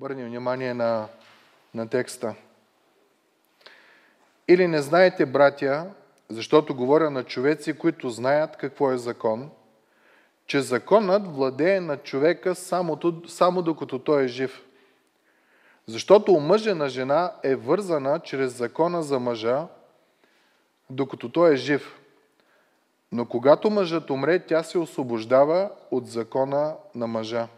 обърнем внимание на, на текста. Или не знаете, братя, защото говоря на човеци, които знаят какво е закон, че законът владее на човека само, само докато той е жив. Защото омъжена жена е вързана чрез закона за мъжа, докато той е жив. Но когато мъжът умре, тя се освобождава от закона на мъжа.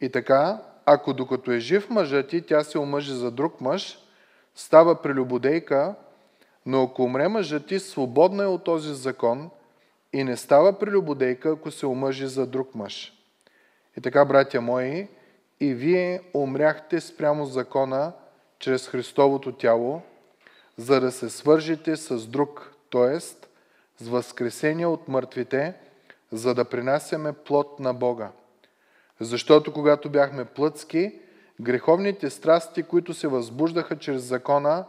И така, ако докато е жив мъжът ти, тя се омъжи за друг мъж, става прелюбодейка, но ако умре мъжът ти, свободна е от този закон и не става прелюбодейка, ако се омъжи за друг мъж. И така, братя мои, и вие умряхте спрямо закона чрез Христовото тяло, за да се свържите с друг, т.е. с възкресение от мъртвите, за да принасяме плод на Бога. Защото когато бяхме плътски, греховните страсти, които се възбуждаха чрез закона,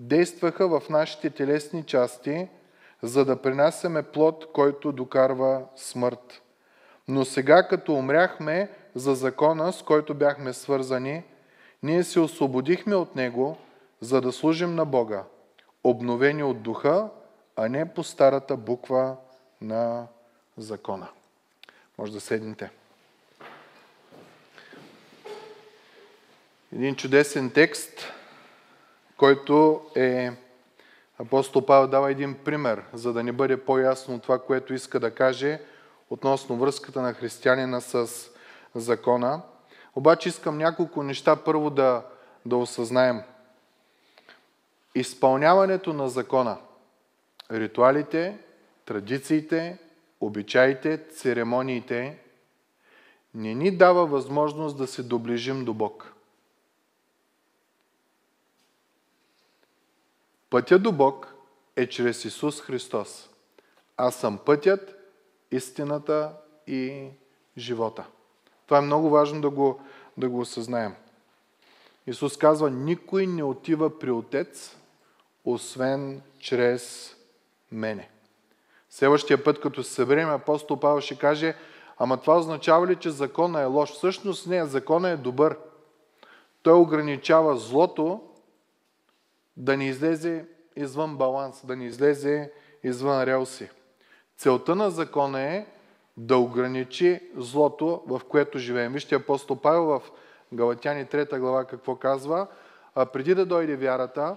действаха в нашите телесни части, за да принасяме плод, който докарва смърт. Но сега, като умряхме за закона, с който бяхме свързани, ние се освободихме от него, за да служим на Бога, обновени от духа, а не по старата буква на закона. Може да седнете. Един чудесен текст, който е апостол Павел дава един пример, за да не бъде по-ясно това, което иска да каже относно връзката на християнина с закона. Обаче искам няколко неща първо да, да осъзнаем. Изпълняването на закона, ритуалите, традициите, обичаите, церемониите не ни дава възможност да се доближим до Бог. Пътя до Бог е чрез Исус Христос. Аз съм пътят, истината и живота. Това е много важно да го, да го осъзнаем. Исус казва, никой не отива при Отец, освен чрез мене. Следващия път, като се съберем, апостол Павел ще каже, ама това означава ли, че закона е лош? Всъщност не, закона е добър. Той ограничава злото да не излезе извън баланс, да не излезе извън релси. Целта на закона е да ограничи злото, в което живеем. Вижте апостол Павел в Галатяни 3 глава какво казва. А преди да дойде вярата,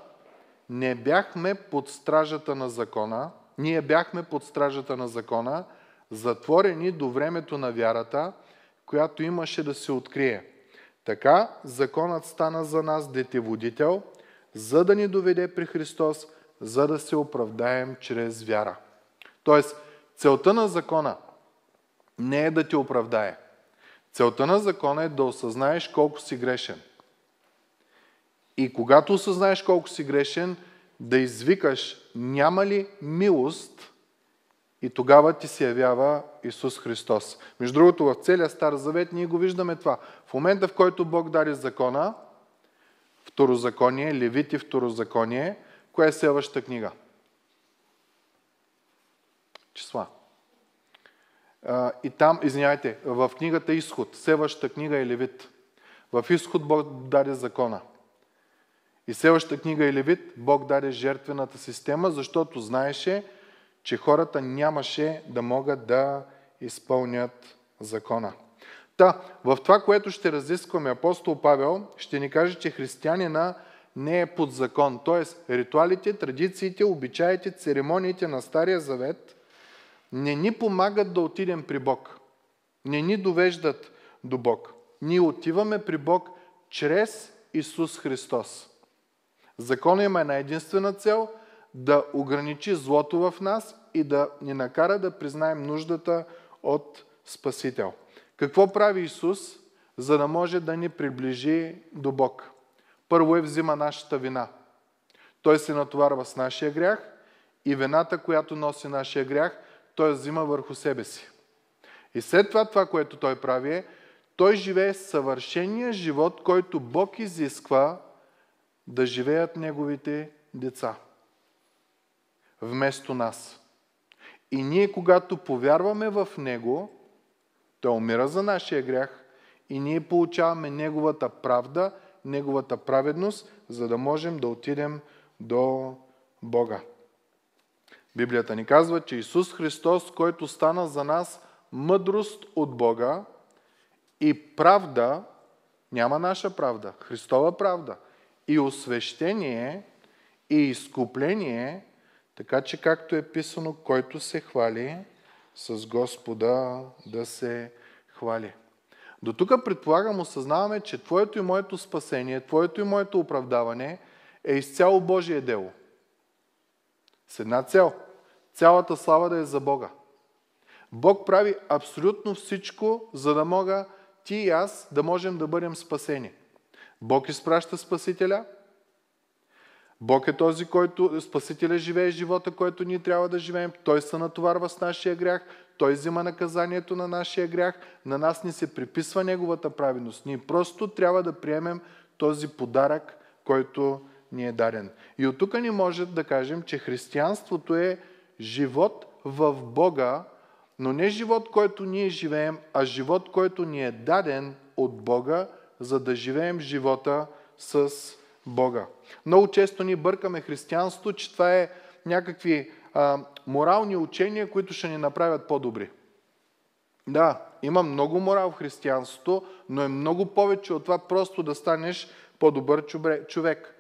не бяхме под стражата на закона, ние бяхме под стражата на закона, затворени до времето на вярата, която имаше да се открие. Така законът стана за нас детеводител, за да ни доведе при Христос, за да се оправдаем чрез вяра. Тоест, целта на закона не е да те оправдае. Целта на закона е да осъзнаеш колко си грешен. И когато осъзнаеш колко си грешен, да извикаш няма ли милост и тогава ти се явява Исус Христос. Между другото, в целия Стар Завет ние го виждаме това. В момента, в който Бог даде закона, второзаконие, Левити второзаконие, коя е следващата книга? Числа. И там, извиняйте, в книгата Изход, следващата книга е Левит. В Изход Бог даде закона. И следващата книга е Левит, Бог даде жертвената система, защото знаеше, че хората нямаше да могат да изпълнят закона. Та, в това, което ще разискваме, апостол Павел ще ни каже, че християнина не е под закон. Т.е. ритуалите, традициите, обичаите, церемониите на Стария Завет не ни помагат да отидем при Бог. Не ни довеждат до Бог. Ние отиваме при Бог чрез Исус Христос. Законът има една единствена цел да ограничи злото в нас и да ни накара да признаем нуждата от Спасител. Какво прави Исус, за да може да ни приближи до Бог? Първо е взима нашата вина. Той се натоварва с нашия грях и вината, която носи нашия грях, той взима върху себе си. И след това, това, което той прави е, той живее съвършения живот, който Бог изисква да живеят неговите деца. Вместо нас. И ние, когато повярваме в Него, Той умира за нашия грях и ние получаваме Неговата правда, Неговата праведност, за да можем да отидем до Бога. Библията ни казва, че Исус Христос, който стана за нас мъдрост от Бога и правда, няма наша правда, Христова правда, и освещение, и изкупление, така че както е писано, който се хвали, с Господа да се хвали. До тук предполагам, осъзнаваме, че Твоето и моето спасение, Твоето и моето оправдаване е изцяло Божие дело. С една цел. Цялата слава да е за Бога. Бог прави абсолютно всичко, за да мога ти и аз да можем да бъдем спасени. Бог изпраща Спасителя. Бог е този, който Спасителя живее живота, който ние трябва да живеем. Той се натоварва с нашия грях. Той взима наказанието на нашия грях. На нас ни се приписва Неговата праведност. Ние просто трябва да приемем този подарък, който ни е даден. И от тук ни може да кажем, че християнството е живот в Бога, но не живот, който ние живеем, а живот, който ни е даден от Бога, за да живеем живота с Бога. Много често ни бъркаме християнство, че това е някакви а, морални учения, които ще ни направят по-добри. Да, има много морал в християнството, но е много повече от това просто да станеш по-добър човек.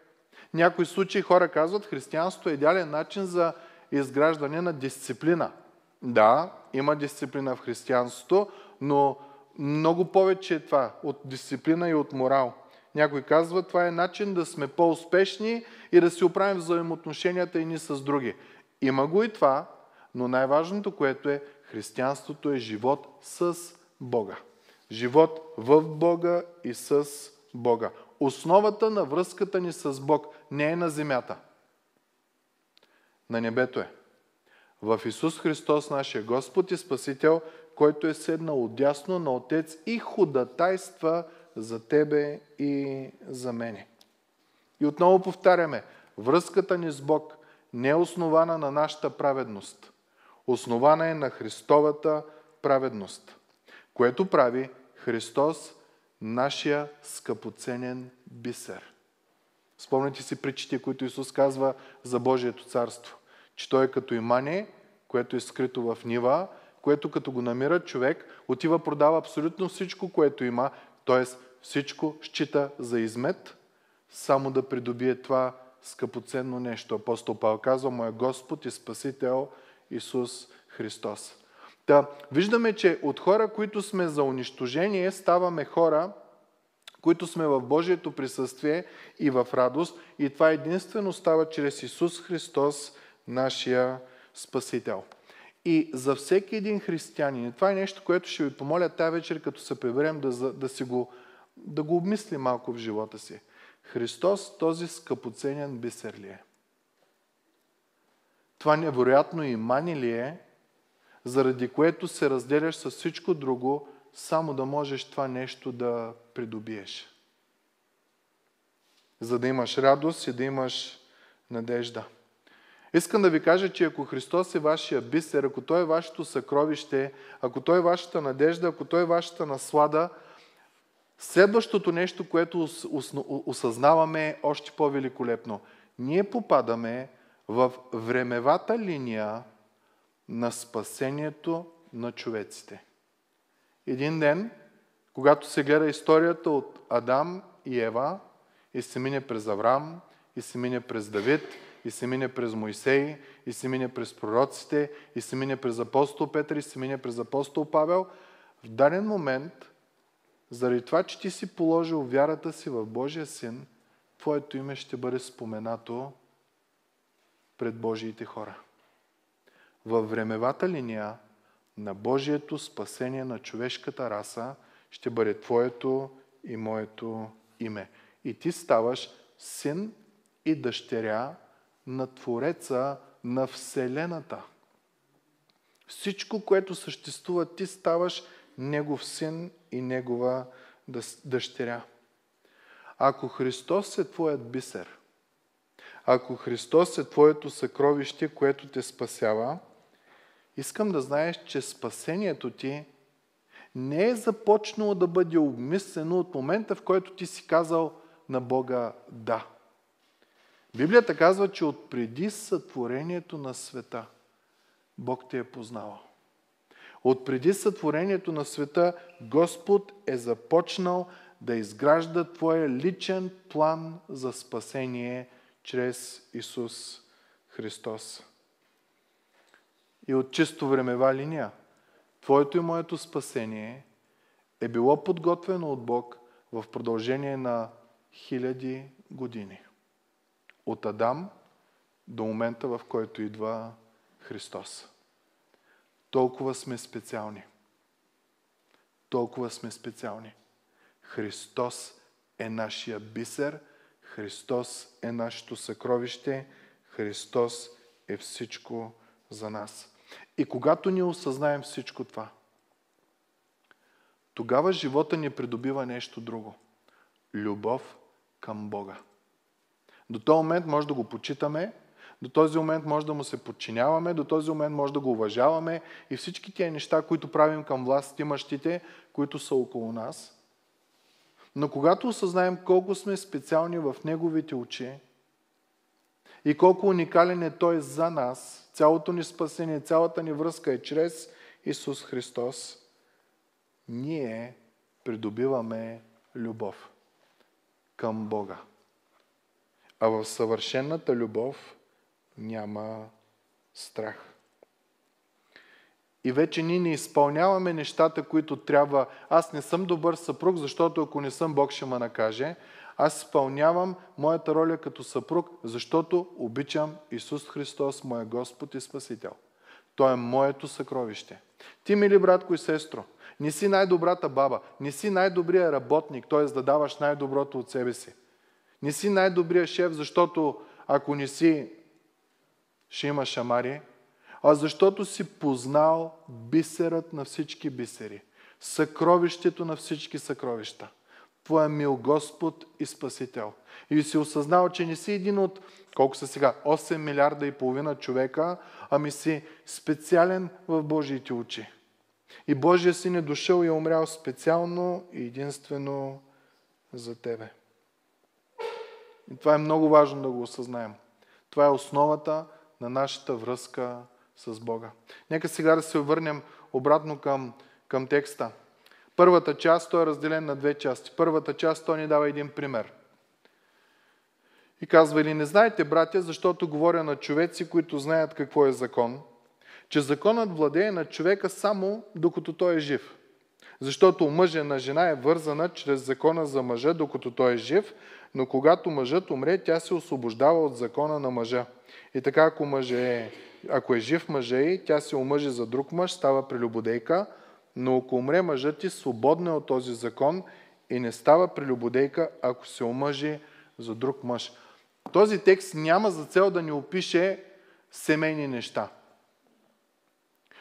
Някои случаи хора казват, християнството е идеален начин за изграждане на дисциплина. Да, има дисциплина в християнството, но много повече е това от дисциплина и от морал. Някой казва, това е начин да сме по-успешни и да си оправим взаимоотношенията и ни с други. Има го и това, но най-важното, което е, християнството е живот с Бога. Живот в Бога и с Бога. Основата на връзката ни с Бог не е на земята. На небето е. В Исус Христос, нашия Господ и Спасител, който е седнал отясно на Отец и ходатайства за тебе и за мене. И отново повтаряме, връзката ни с Бог не е основана на нашата праведност. Основана е на Христовата праведност, което прави Христос нашия скъпоценен бисер. Спомняте си причите, които Исус казва за Божието царство. Че Той е като имане, което е скрито в нива, което като го намира човек, отива продава абсолютно всичко, което има, т.е. всичко счита за измет, само да придобие това скъпоценно нещо. Апостол Павел казва, моя Господ и Спасител Исус Христос. Да, виждаме, че от хора, които сме за унищожение, ставаме хора, които сме в Божието присъствие и в радост. И това единствено става чрез Исус Христос, нашия Спасител. И за всеки един християнин, това е нещо, което ще ви помоля тази вечер, като се приберем, да, да, си го, да го обмислим малко в живота си. Христос този скъпоценен бисер ли е? Това невероятно имани ли е, заради което се разделяш с всичко друго, само да можеш това нещо да придобиеш. За да имаш радост и да имаш надежда. Искам да ви кажа, че ако Христос е вашия бисер, ако Той е вашето съкровище, ако Той е вашата надежда, ако Той е вашата наслада, следващото нещо, което осъзнаваме още по-великолепно. Ние попадаме в времевата линия на спасението на човеците. Един ден, когато се гледа историята от Адам и Ева, и се мине през Авраам, и се мине през Давид, и се мине през Моисей, и се мине през пророците, и се мине през апостол Петър, и се мине през апостол Павел, в даден момент, заради това, че ти си положил вярата си в Божия Син, твоето име ще бъде споменато пред Божиите хора. Във времевата линия на Божието спасение на човешката раса ще бъде твоето и моето име. И ти ставаш син и дъщеря на Твореца на Вселената. Всичко, което съществува, ти ставаш Негов син и Негова дъщеря. Ако Христос е твоят бисер, ако Христос е твоето съкровище, което те спасява, искам да знаеш, че спасението ти не е започнало да бъде обмислено от момента, в който ти си казал на Бога да. Библията казва, че от преди сътворението на света Бог те е познавал. От преди сътворението на света Господ е започнал да изгражда твоя личен план за спасение чрез Исус Христос. И от чисто времева линия, твоето и моето спасение е било подготвено от Бог в продължение на хиляди години. От Адам до момента, в който идва Христос. Толкова сме специални. Толкова сме специални. Христос е нашия бисер, Христос е нашето съкровище, Христос е всичко за нас. И когато ни осъзнаем всичко това, тогава живота ни придобива нещо друго. Любов към Бога. До този момент може да го почитаме, до този момент може да му се подчиняваме, до този момент може да го уважаваме и всички тия неща, които правим към власт имащите, които са около нас. Но когато осъзнаем колко сме специални в Неговите очи и колко уникален е Той за нас, цялото ни спасение, цялата ни връзка е чрез Исус Христос, ние придобиваме любов към Бога. А в съвършената любов няма страх. И вече ние не изпълняваме нещата, които трябва. Аз не съм добър съпруг, защото ако не съм, Бог ще ме накаже. Аз изпълнявам моята роля като съпруг, защото обичам Исус Христос, моя Господ и Спасител. Той е моето съкровище. Ти, мили братко и сестро, не си най-добрата баба, не си най-добрия работник, т.е. да даваш най-доброто от себе си. Не си най-добрия шеф, защото ако не си, ще има шамари, а защото си познал бисерът на всички бисери, съкровището на всички съкровища. Твоя мил Господ и Спасител. И си осъзнал, че не си един от, колко са сега, 8 милиарда и половина човека, ами си специален в Божиите очи. И Божия син е дошъл и е умрял специално и единствено за тебе. И това е много важно да го осъзнаем. Това е основата на нашата връзка с Бога. Нека сега да се върнем обратно към, към текста. Първата част, той е разделен на две части. Първата част, той ни дава един пример. И казва, или не знаете, братя, защото говоря на човеци, които знаят какво е закон, че законът владее на човека само докато той е жив. Защото мъжа на жена е вързана чрез закона за мъжа, докато той е жив, но когато мъжът умре, тя се освобождава от закона на мъжа. И така, ако, мъже е, ако е жив мъжа и тя се омъжи за друг мъж, става прелюбодейка, но ако умре мъжът ти, свободна е от този закон и не става прелюбодейка, ако се омъжи за друг мъж. Този текст няма за цел да ни опише семейни неща.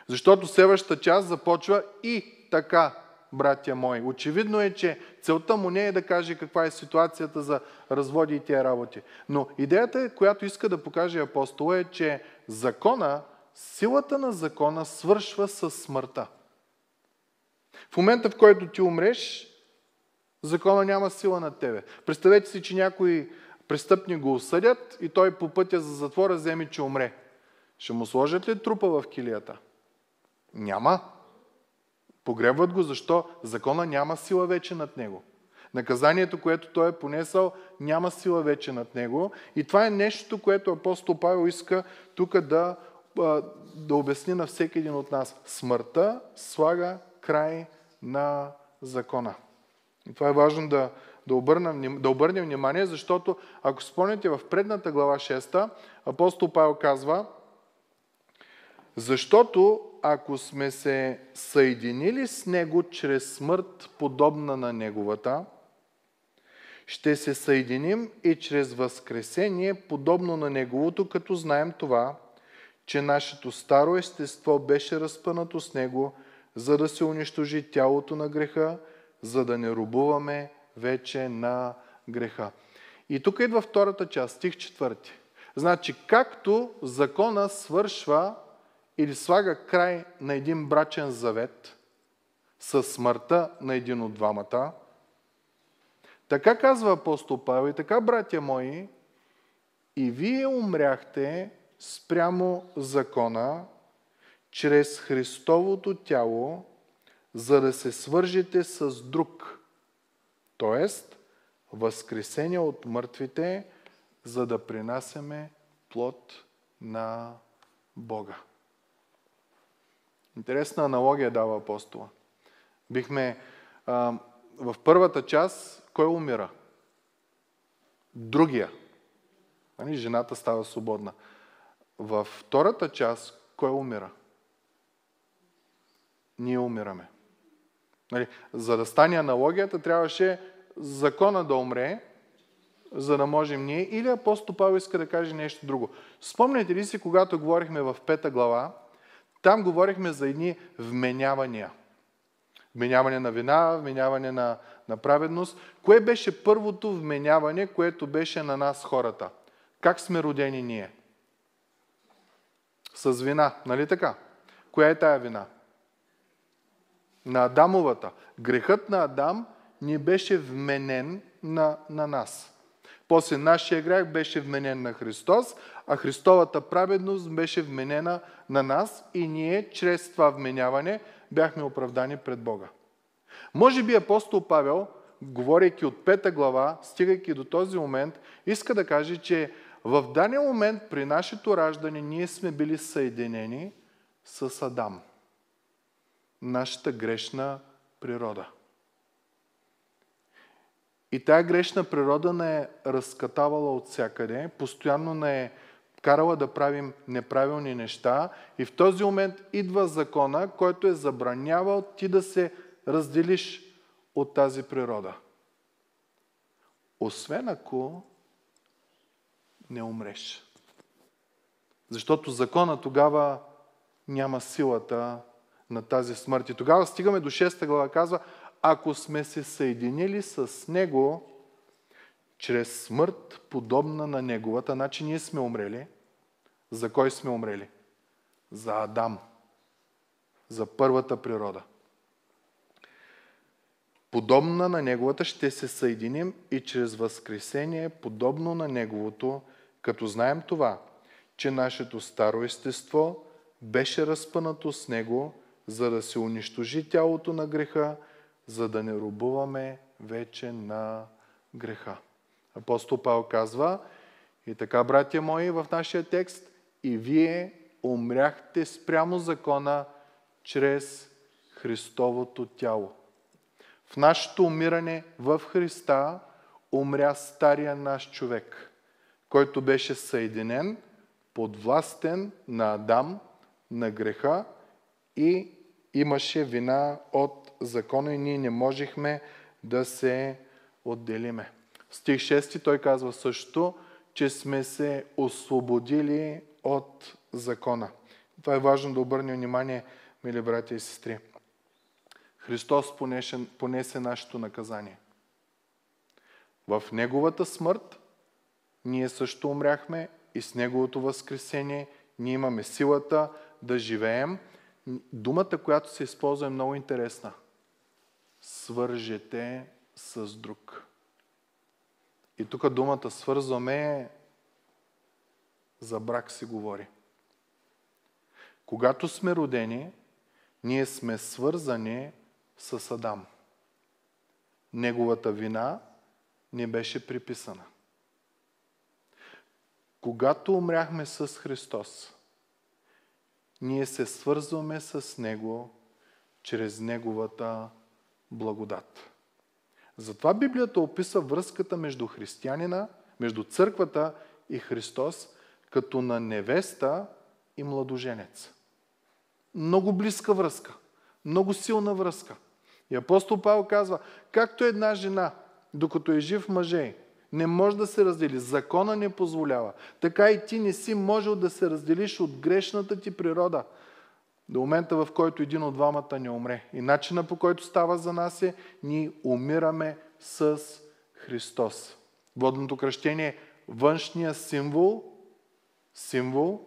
Защото следващата част започва и така братя мои. Очевидно е, че целта му не е да каже каква е ситуацията за разводи и тия работи. Но идеята, която иска да покаже апостола е, че закона, силата на закона свършва с смъртта. В момента, в който ти умреш, закона няма сила над тебе. Представете си, че някои престъпни го осъдят и той по пътя за затвора вземе, че умре. Ще му сложат ли трупа в килията? Няма. Погребват го, защо? Закона няма сила вече над него. Наказанието, което той е понесъл, няма сила вече над него. И това е нещо, което апостол Павел иска тук да, да обясни на всеки един от нас. Смъртта слага край на закона. И това е важно да, да, обърнем, да обърнем внимание, защото ако спомняте в предната глава 6, апостол Павел казва, защото ако сме се съединили с Него чрез смърт, подобна на Неговата, ще се съединим и чрез възкресение, подобно на Неговото, като знаем това, че нашето старо естество беше разпънато с Него, за да се унищожи тялото на греха, за да не рубуваме вече на греха. И тук идва втората част, стих четвърти. Значи, както закона свършва или слага край на един брачен завет, със смъртта на един от двамата. Така казва апостол Павел и така, братя мои, и вие умряхте спрямо закона, чрез Христовото тяло, за да се свържете с друг, т.е. възкресение от мъртвите, за да принасяме плод на Бога. Интересна аналогия дава апостола. Бихме а, в първата част, кой умира? Другия. Нали, жената става свободна. Във втората част, кой умира? Ние умираме. Нали, за да стане аналогията, трябваше закона да умре, за да можем ние, или апостол Павел иска да каже нещо друго. Спомняте ли си, когато говорихме в пета глава, там говорихме за едни вменявания. Вменяване на вина, вменяване на, на праведност. Кое беше първото вменяване, което беше на нас хората? Как сме родени ние? С вина, нали така? Коя е тая вина? На Адамовата. Грехът на Адам ни беше вменен на, на нас. После нашия грях беше вменен на Христос, а Христовата праведност беше вменена на нас и ние чрез това вменяване бяхме оправдани пред Бога. Може би апостол Павел, говорейки от пета глава, стигайки до този момент, иска да каже, че в даден момент при нашето раждане ние сме били съединени с Адам. Нашата грешна природа. И тая грешна природа не е разкатавала от всякъде, постоянно не е карала да правим неправилни неща и в този момент идва закона, който е забранявал ти да се разделиш от тази природа. Освен ако не умреш. Защото закона тогава няма силата на тази смърт. И тогава стигаме до 6 глава, казва, ако сме се съединили с Него чрез смърт, подобна на Неговата, значи ние сме умрели. За кой сме умрели? За Адам. За първата природа. Подобна на Неговата ще се съединим и чрез възкресение, подобно на Неговото, като знаем това, че нашето старо естество беше разпънато с Него, за да се унищожи тялото на греха, за да не рубуваме вече на греха. Апостол Павел казва, и така, братя мои, в нашия текст, и вие умряхте спрямо закона чрез Христовото тяло. В нашето умиране в Христа умря стария наш човек, който беше съединен, подвластен на Адам, на греха и имаше вина от закона и ние не можехме да се отделиме. Стих 6 той казва също, че сме се освободили от закона. Това е важно да обърнем внимание, мили братя и сестри. Христос понесе, понесе нашето наказание. В Неговата смърт ние също умряхме и с Неговото възкресение ние имаме силата да живеем. Думата, която се използва е много интересна. Свържете с друг. И тук думата свързваме за брак се говори. Когато сме родени, ние сме свързани с Адам. Неговата вина не беше приписана. Когато умряхме с Христос, ние се свързваме с Него чрез Неговата благодат. Затова Библията описва връзката между християнина, между църквата и Христос, като на невеста и младоженец. Много близка връзка, много силна връзка. И апостол Павел казва, както една жена, докато е жив мъже, не може да се раздели, закона не позволява, така и ти не си можел да се разделиш от грешната ти природа до момента, в който един от двамата не умре. И начина по който става за нас е, ние умираме с Христос. Водното кръщение е външния символ, символ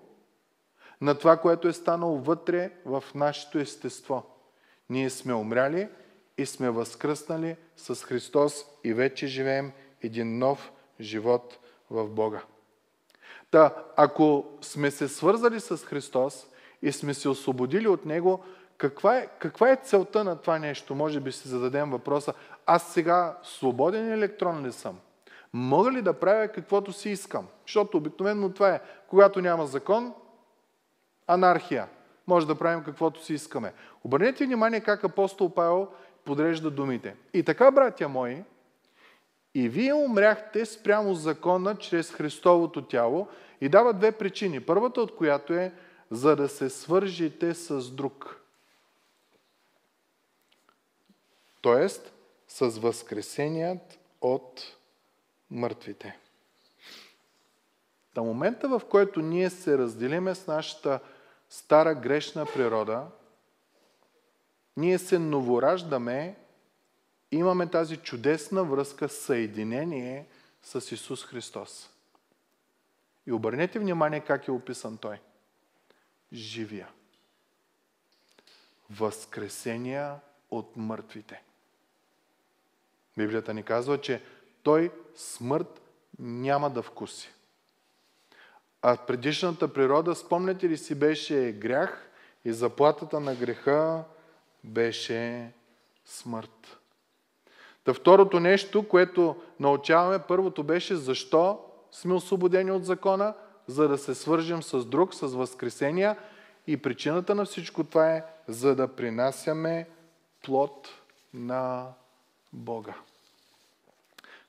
на това, което е станало вътре в нашето естество. Ние сме умряли и сме възкръснали с Христос и вече живеем един нов живот в Бога. Та, ако сме се свързали с Христос и сме се освободили от Него, каква е, каква е целта на това нещо? Може би си зададем въпроса, аз сега свободен електрон ли съм? Мога ли да правя каквото си искам? Защото обикновено това е, когато няма закон, анархия. Може да правим каквото си искаме. Обърнете внимание как апостол Павел подрежда думите. И така, братя мои, и вие умряхте спрямо закона чрез Христовото тяло и дава две причини. Първата от която е за да се свържите с друг. Тоест, с възкресеният от мъртвите. На момента, в който ние се разделиме с нашата стара грешна природа, ние се новораждаме, имаме тази чудесна връзка, съединение с Исус Христос. И обърнете внимание как е описан Той. Живия. Възкресения от мъртвите. Библията ни казва, че Той смърт няма да вкуси. А предишната природа, спомняте ли си, беше грях и заплатата на греха беше смърт. Та второто нещо, което научаваме, първото беше защо сме освободени от закона, за да се свържем с друг, с възкресения. И причината на всичко това е, за да принасяме плод на Бога.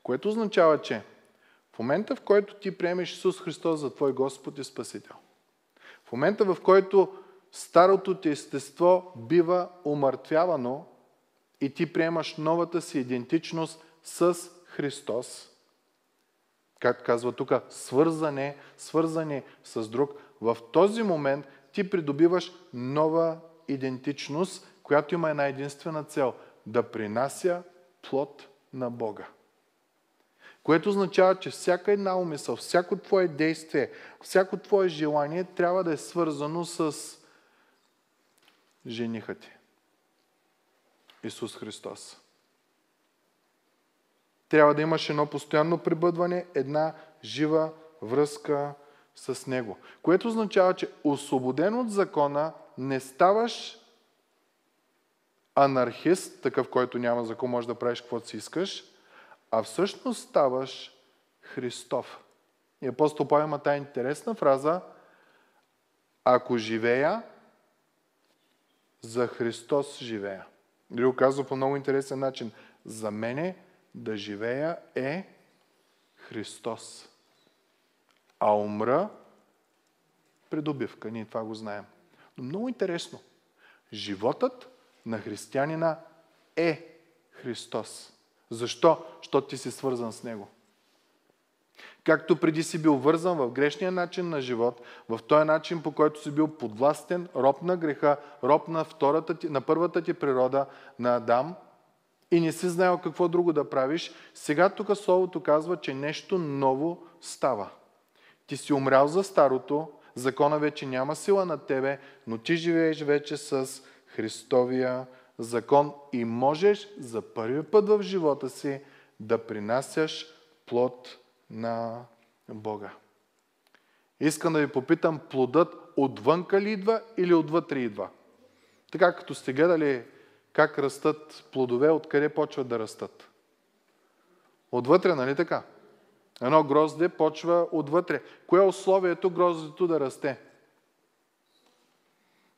Което означава, че в момента, в който ти приемеш Исус Христос за твой Господ и Спасител, в момента, в който старото ти естество бива умъртвявано и ти приемаш новата си идентичност с Христос, как казва тук, свързане, свързане с друг, в този момент ти придобиваш нова идентичност, която има една единствена цел – да принася плод на Бога. Което означава, че всяка една умисъл, всяко твое действие, всяко твое желание трябва да е свързано с жениха ти. Исус Христос. Трябва да имаш едно постоянно прибъдване, една жива връзка с Него. Което означава, че освободен от закона не ставаш анархист, такъв, който няма закон, може да правиш каквото си искаш, а всъщност ставаш Христов. И апостол Павел има тази интересна фраза Ако живея, за Христос живея. Или го казва по много интересен начин. За мене да живея е Христос. А умра придобивка. Ние това го знаем. Но много интересно. Животът на християнина е Христос. Защо? Защото ти си свързан с Него. Както преди си бил вързан в грешния начин на живот, в този начин, по който си бил подвластен, роб на греха, роб на, втората ти, на първата ти природа, на Адам, и не си знаел какво друго да правиш, сега тук Словото казва, че нещо ново става. Ти си умрял за старото, закона вече няма сила на тебе, но ти живееш вече с Христовия закон и можеш за първи път в живота си да принасяш плод на Бога. Искам да ви попитам, плодът отвънка ли идва или отвътре идва? Така като сте гледали как растат плодове, откъде почват да растат? Отвътре, нали така? Едно грозде почва отвътре. Кое е условието гроздето да расте?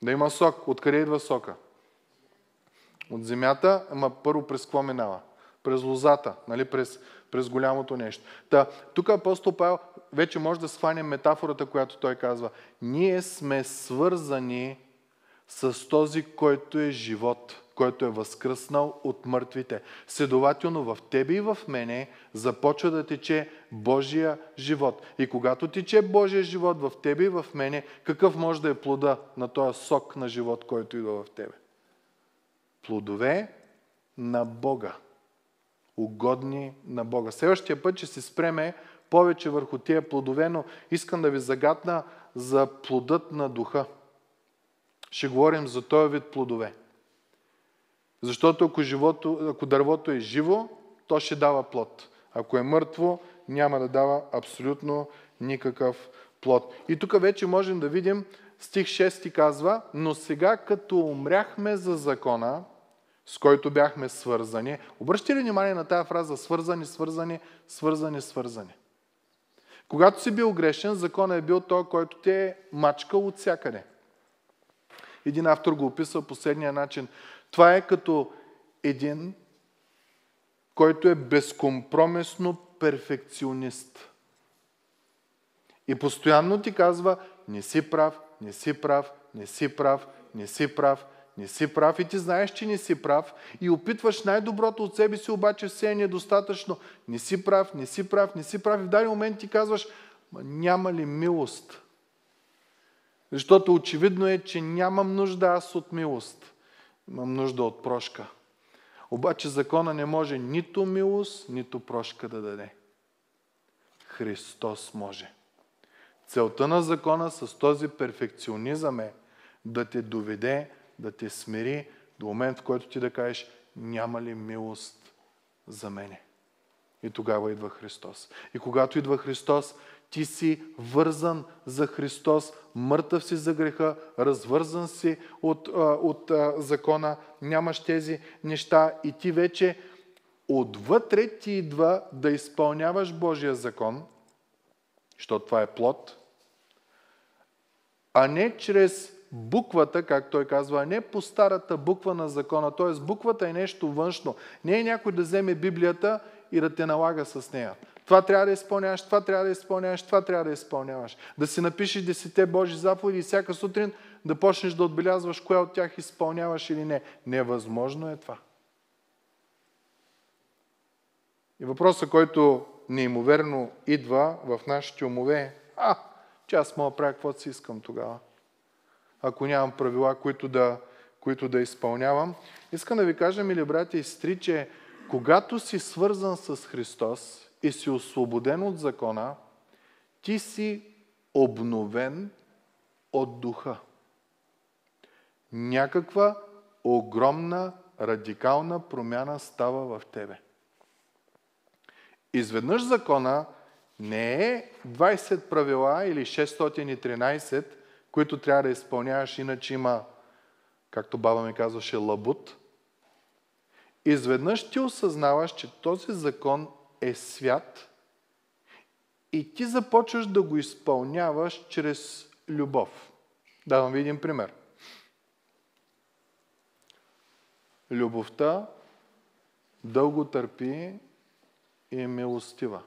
Да има сок. Откъде идва сока? От земята, ама първо през какво минава? През лозата, нали? през, през голямото нещо. Та, тук апостол Павел вече може да схване метафората, която той казва. Ние сме свързани с този, който е живот, който е възкръснал от мъртвите. Следователно в тебе и в мене започва да тече Божия живот. И когато тече Божия живот в тебе и в мене, какъв може да е плода на този сок на живот, който идва в тебе? Плодове на Бога. Угодни на Бога. Следващия път ще се спреме повече върху тия плодове, но искам да ви загадна за плодът на духа. Ще говорим за този вид плодове. Защото ако, живото, ако дървото е живо, то ще дава плод. Ако е мъртво, няма да дава абсолютно никакъв плод. И тук вече можем да видим, стих 6 казва, но сега като умряхме за закона, с който бяхме свързани, обръщате ли внимание на тази фраза свързани, свързани, свързани, свързани? Когато си бил грешен, законът е бил той, който те е мачкал от всякъде. Един автор го описва последния начин. Това е като един, който е безкомпромисно перфекционист. И постоянно ти казва, не си прав, не си прав, не си прав, не си прав, не си прав и ти знаеш, че не си прав и опитваш най-доброто от себе си, обаче все е недостатъчно. Не си прав, не си прав, не си прав и в даден момент ти казваш, няма ли милост? Защото очевидно е, че нямам нужда аз от милост. Имам нужда от прошка. Обаче закона не може нито милост, нито прошка да даде. Христос може. Целта на закона с този перфекционизъм е да те доведе, да те смири до момент, в който ти да кажеш, няма ли милост за мене? И тогава идва Христос. И когато идва Христос, ти си вързан за Христос, мъртъв си за греха, развързан си от, от, закона, нямаш тези неща и ти вече отвътре ти идва да изпълняваш Божия закон, защото това е плод, а не чрез буквата, как той казва, а не по старата буква на закона. Т.е. буквата е нещо външно. Не е някой да вземе Библията и да те налага с нея. Това трябва да изпълняваш, това трябва да изпълняваш, това трябва да изпълняваш. Да си напишеш десете Божи заповеди и всяка сутрин да почнеш да отбелязваш кое от тях изпълняваш или не. Невъзможно е това. И въпросът, който неимоверно идва в нашите умове е, а, че аз мога да правя каквото си искам тогава. Ако нямам правила, които да, които да изпълнявам. Искам да ви кажа, мили брати и сестри, че когато си свързан с Христос и си освободен от закона, ти си обновен от духа. Някаква огромна, радикална промяна става в тебе. Изведнъж закона не е 20 правила или 613, които трябва да изпълняваш, иначе има, както баба ми казваше, лабут. Изведнъж ти осъзнаваш, че този закон е свят и ти започваш да го изпълняваш чрез любов. Давам ви един пример. Любовта дълго търпи и е милостива.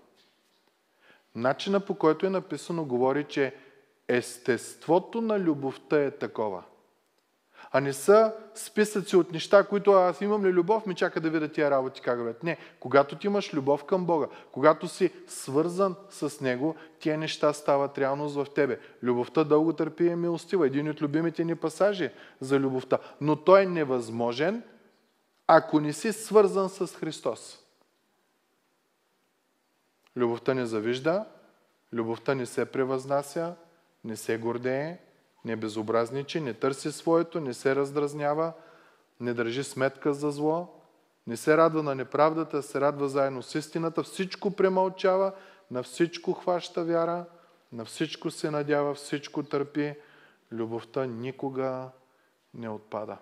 Начина по който е написано говори, че естеството на любовта е такова. А не са списъци от неща, които аз имам ли любов, ми чака да видя тия работи как вървят. Не, когато ти имаш любов към Бога, когато си свързан с Него, тия неща стават реалност в тебе. Любовта дълго търпи е милостива. Един от любимите ни пасажи за любовта. Но той е невъзможен, ако не си свързан с Христос. Любовта не завижда, любовта не се превъзнася, не се гордее, не безобразничи, не търси своето, не се раздразнява, не държи сметка за зло, не се радва на неправдата, се радва заедно с истината, всичко премълчава, на всичко хваща вяра, на всичко се надява, всичко търпи. Любовта никога не отпада.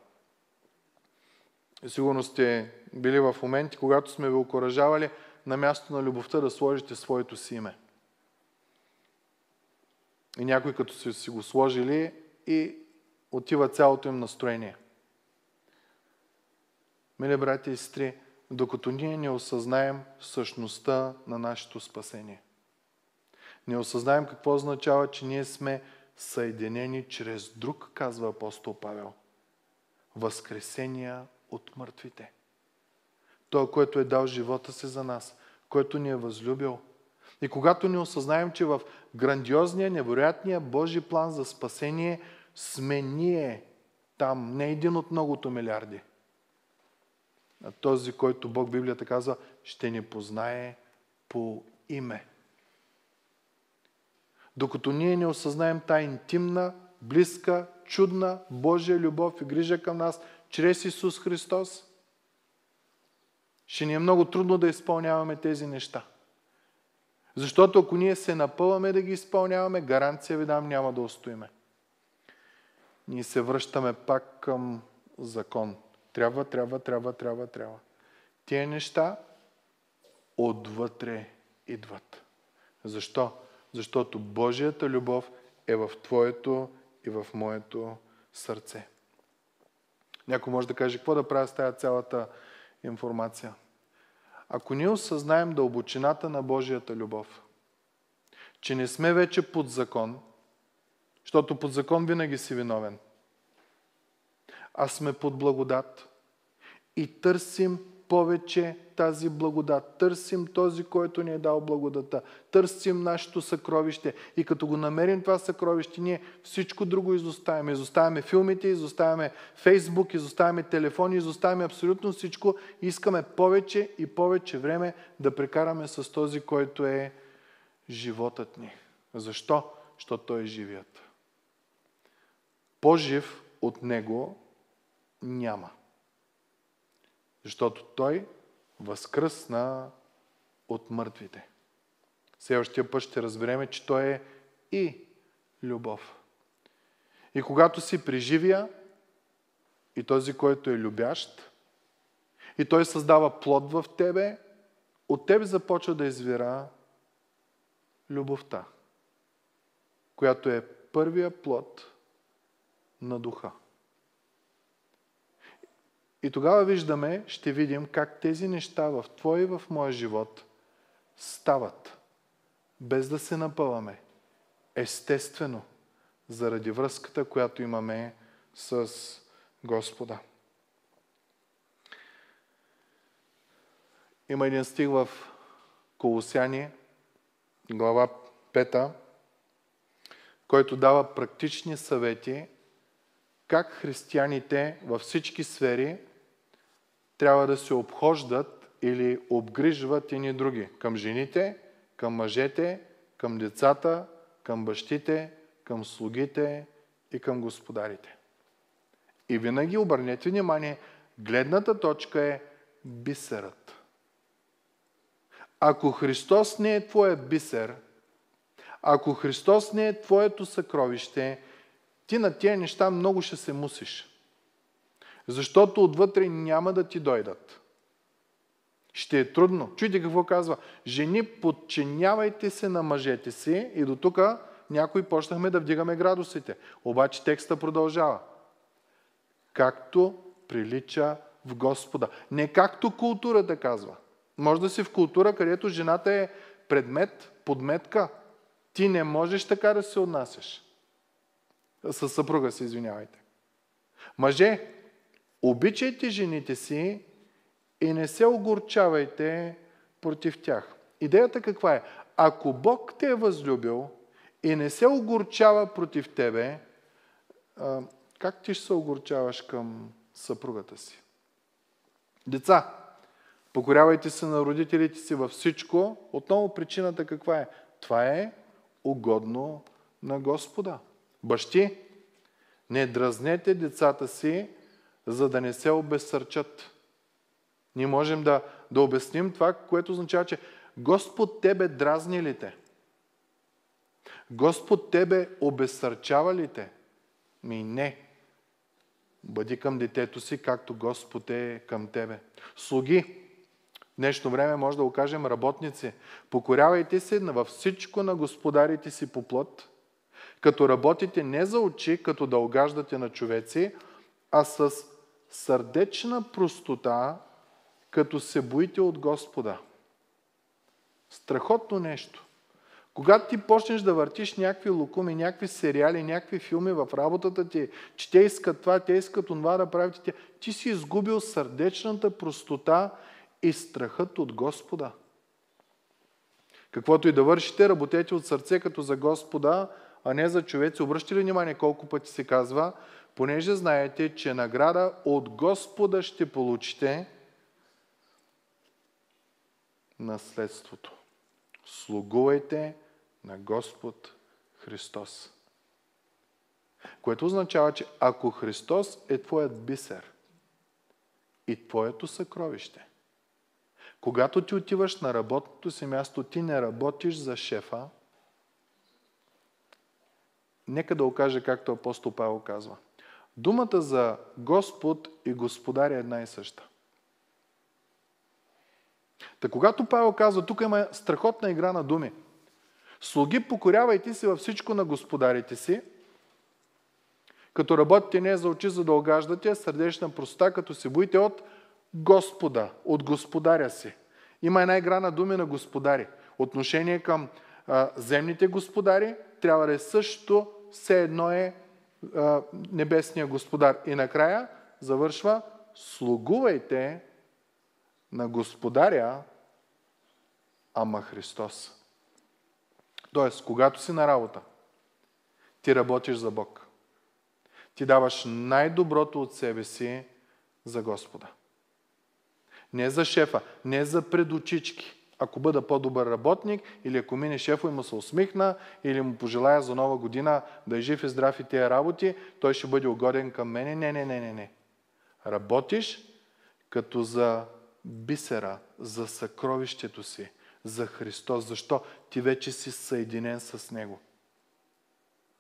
И сигурно сте били в моменти, когато сме ви окоръжавали на място на любовта да сложите своето си име. И някой като си, си го сложили и отива цялото им настроение. Мили брати и сестри, докато ние не осъзнаем същността на нашето спасение. Не осъзнаем какво означава, че ние сме съединени чрез друг, казва апостол Павел. Възкресения от мъртвите. Той, който е дал живота си за нас, който ни е възлюбил. И когато ни осъзнаем, че в грандиозния, невероятния Божи план за спасение сме ние там, не един от многото милиарди. А този, който Бог Библията казва, ще ни познае по име. Докато ние не осъзнаем тая интимна, близка, чудна Божия любов и грижа към нас чрез Исус Христос, ще ни е много трудно да изпълняваме тези неща. Защото ако ние се напъваме да ги изпълняваме, гаранция ви дам, няма да устоиме. Ние се връщаме пак към закон. Трябва, трябва, трябва, трябва, трябва. Тие неща отвътре идват. Защо? Защото Божията любов е в твоето и в моето сърце. Някой може да каже, какво да правя с тази цялата информация? Ако ние осъзнаем дълбочината на Божията любов, че не сме вече под закон, защото под закон винаги си виновен, а сме под благодат и търсим повече тази благодат. Търсим този, който ни е дал благодата. Търсим нашето съкровище. И като го намерим това съкровище, ние всичко друго изоставяме. Изоставяме филмите, изоставяме Фейсбук, изоставяме телефони, изоставяме абсолютно всичко. Искаме повече и повече време да прекараме с този, който е животът ни. Защо? Защото той е живият. По-жив от него няма. Защото той възкръсна от мъртвите. Следващия път ще разбереме, че той е и любов. И когато си преживия, и този, който е любящ, и той създава плод в тебе, от тебе започва да извира любовта, която е първия плод на духа. И тогава виждаме, ще видим как тези неща в твой и в моя живот стават, без да се напъваме. Естествено, заради връзката, която имаме с Господа. Има един стих в Колосяни, глава 5, който дава практични съвети как християните във всички сфери трябва да се обхождат или обгрижват ни други. Към жените, към мъжете, към децата, към бащите, към слугите и към господарите. И винаги обърнете внимание, гледната точка е бисерът. Ако Христос не е твоя бисер, ако Христос не е твоето съкровище, ти на тези неща много ще се мусиш. Защото отвътре няма да ти дойдат. Ще е трудно. Чуйте какво казва. Жени, подчинявайте се на мъжете си и до тук някои почнахме да вдигаме градусите. Обаче текста продължава. Както прилича в Господа. Не както културата казва. Може да си в култура, където жената е предмет, подметка. Ти не можеш така да се отнасяш. Със съпруга си, извинявайте. Мъже, Обичайте жените си и не се огорчавайте против тях. Идеята каква е? Ако Бог те е възлюбил и не се огорчава против тебе, как ти ще се огорчаваш към съпругата си? Деца, покорявайте се на родителите си във всичко. Отново причината каква е? Това е угодно на Господа. Бащи, не дразнете децата си, за да не се обезсърчат. Ние можем да, да обясним това, което означава, че Господ тебе дразни ли те? Господ тебе обезсърчава ли те? Ми не. Бъди към детето си, както Господ е към тебе. Слуги. В днешно време може да го кажем работници. Покорявайте се във всичко на господарите си по плът, като работите не за очи, като да огаждате на човеци, а с сърдечна простота, като се боите от Господа. Страхотно нещо. Когато ти почнеш да въртиш някакви лукуми, някакви сериали, някакви филми в работата ти, че те искат това, те искат това да правите, ти си изгубил сърдечната простота и страхът от Господа. Каквото и да вършите, работете от сърце като за Господа, а не за човеци. Обръщате ли внимание колко пъти се казва, понеже знаете, че награда от Господа ще получите наследството. Слугувайте на Господ Христос. Което означава, че ако Христос е твоят бисер и твоето съкровище, Когато ти отиваш на работното си място, ти не работиш за шефа. Нека да окаже както апостол Павел казва. Думата за Господ и Господар е една и съща. Та когато Павел казва, тук има страхотна игра на думи. Слуги, покорявайте се във всичко на господарите си, като работите не за очи, за да огаждате, а сърдечна простота, като се боите от Господа, от господаря си. Има една игра на думи на господари. Отношение към а, земните господари трябва да е също, все едно е небесния господар. И накрая завършва, слугувайте на господаря, ама Христос. Тоест, когато си на работа, ти работиш за Бог. Ти даваш най-доброто от себе си за Господа. Не за шефа, не за предочички. Ако бъда по-добър работник, или ако мине шефа и му се усмихна, или му пожелая за нова година да е жив и здрав и тия работи, той ще бъде угоден към мене. Не, не, не, не, не. Работиш като за бисера, за съкровището си, за Христос. Защо? Ти вече си съединен с Него.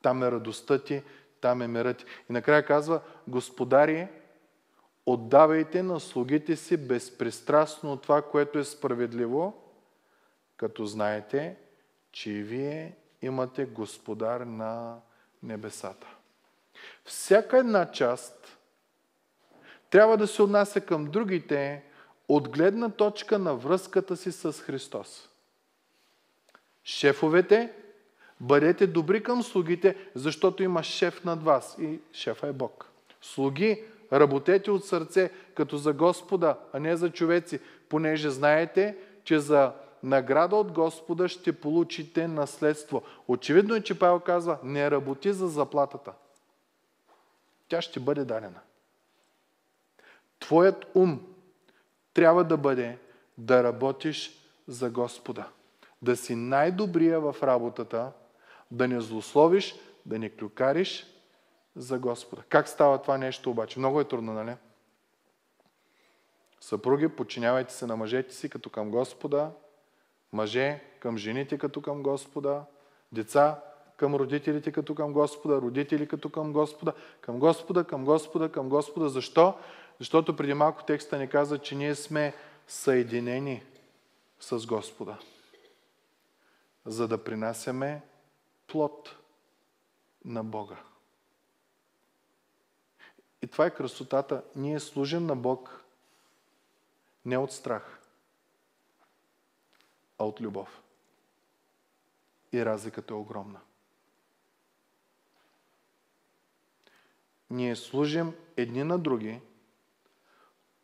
Там е радостта ти, там е мирът. И накрая казва, Господари, отдавайте на слугите си безпристрастно това, което е справедливо, като знаете, че вие имате Господар на небесата. Всяка една част трябва да се отнася към другите от гледна точка на връзката си с Христос. Шефовете, бъдете добри към слугите, защото има шеф над вас и шефа е Бог. Слуги, работете от сърце, като за Господа, а не за човеци, понеже знаете, че за награда от Господа ще получите наследство. Очевидно е, че Павел казва, не работи за заплатата. Тя ще бъде дадена. Твоят ум трябва да бъде да работиш за Господа. Да си най-добрия в работата, да не злословиш, да не клюкариш за Господа. Как става това нещо обаче? Много е трудно, нали? Съпруги, подчинявайте се на мъжете си като към Господа, мъже към жените като към Господа, деца към родителите като към Господа, родители като към Господа, към Господа, към Господа, към Господа. Защо? Защото преди малко текста ни каза, че ние сме съединени с Господа, за да принасяме плод на Бога. И това е красотата. Ние служим на Бог не от страх, а от любов. И разликата е огромна. Ние служим едни на други,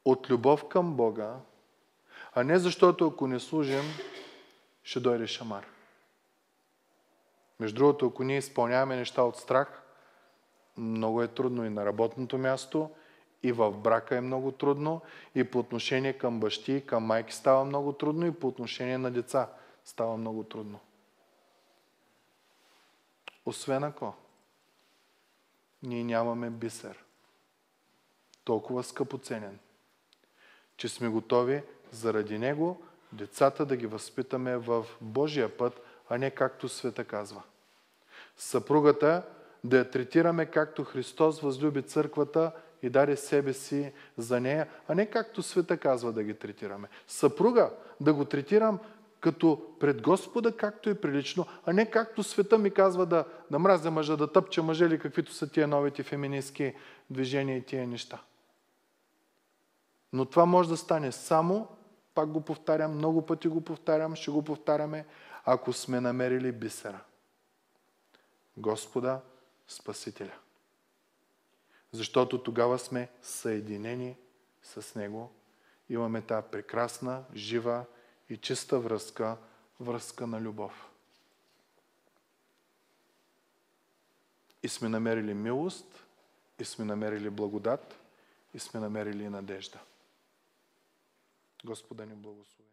от любов към Бога, а не защото ако не служим, ще дойде шамар. Между другото, ако ние изпълняваме неща от страх, много е трудно и на работното място, и в брака е много трудно, и по отношение към бащи, и към майки става много трудно, и по отношение на деца става много трудно. Освен ако ние нямаме бисер, толкова скъпоценен, че сме готови заради Него децата да ги възпитаме в Божия път, а не както света казва. Съпругата да я третираме както Христос възлюби църквата и даде себе си за нея, а не както света казва да ги третираме. Съпруга да го третирам като пред Господа, както е прилично, а не както света ми казва да, да мразя мъжа, да тъпча мъжа или каквито са тия новите феминистски движения и тия неща. Но това може да стане само, пак го повтарям, много пъти го повтарям, ще го повтаряме, ако сме намерили бисера. Господа Спасителя. Защото тогава сме съединени с Него. Имаме тази прекрасна, жива и чиста връзка, връзка на любов. И сме намерили милост, и сме намерили благодат, и сме намерили надежда. Господа ни благослови.